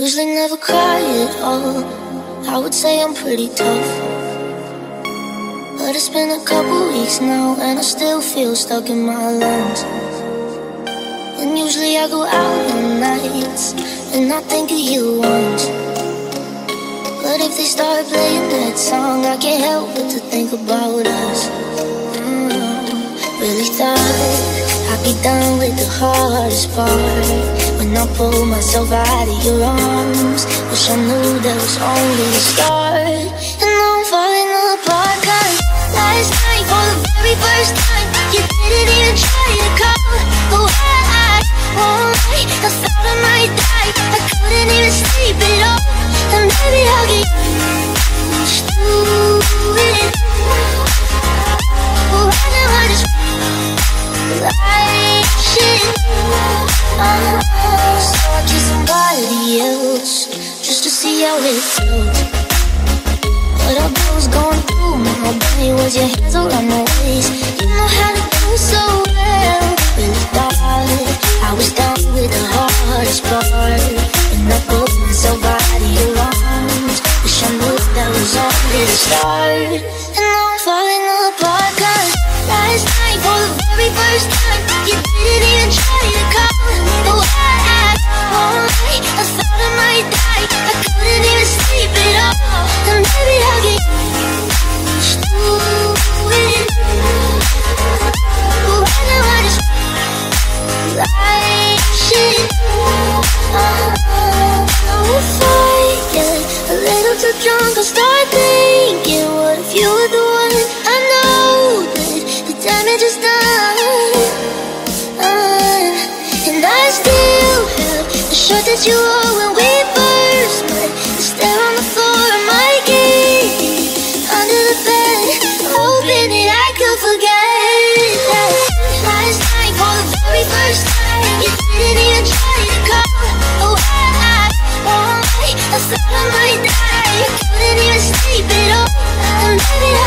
Usually never cry at all. I would say I'm pretty tough. But it's been a couple weeks now, and I still feel stuck in my lungs. And usually I go out on nights, and I think of you once. But if they start playing that song, I can't help but to think about us. Mm, really thought I'd be done with the hardest part. When I pull myself out of your arms Wish I knew that was only the start And now I'm falling apart Cause last night for the very first time You didn't even try to call But why, why I thought I might die. I couldn't even sleep at all. And maybe I'll What I was going through my brain Was your hands around my waist. You know how to do so well. Really thought I was down with the hardest part. And I put myself out of your arms. Wish I knew that was only the start I'll start thinking What if you were the one? I know that the damage is done. Uh, And I still have the shirt that you wore die